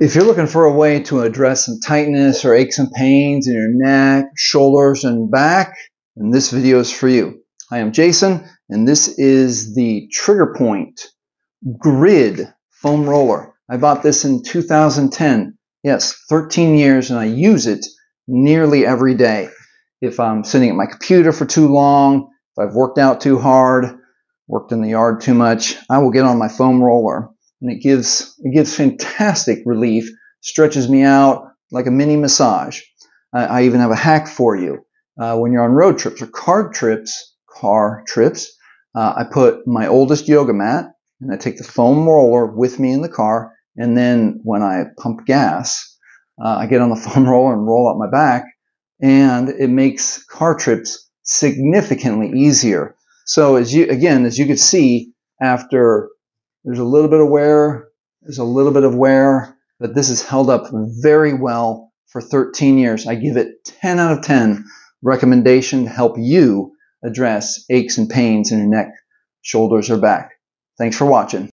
If you're looking for a way to address some tightness or aches and pains in your neck, shoulders, and back, then this video is for you. I am Jason, and this is the Trigger Point Grid Foam Roller. I bought this in 2010. Yes, 13 years, and I use it nearly every day. If I'm sitting at my computer for too long, if I've worked out too hard, worked in the yard too much, I will get on my foam roller and it gives it gives fantastic relief. Stretches me out like a mini massage. I, I even have a hack for you. Uh, when you're on road trips or car trips, car trips, uh, I put my oldest yoga mat and I take the foam roller with me in the car. And then when I pump gas, uh, I get on the foam roller and roll up my back, and it makes car trips significantly easier. So as you again, as you can see, after there's a little bit of wear. There's a little bit of wear, but this has held up very well for 13 years. I give it 10 out of 10 recommendation to help you address aches and pains in your neck, shoulders, or back. Thanks for watching.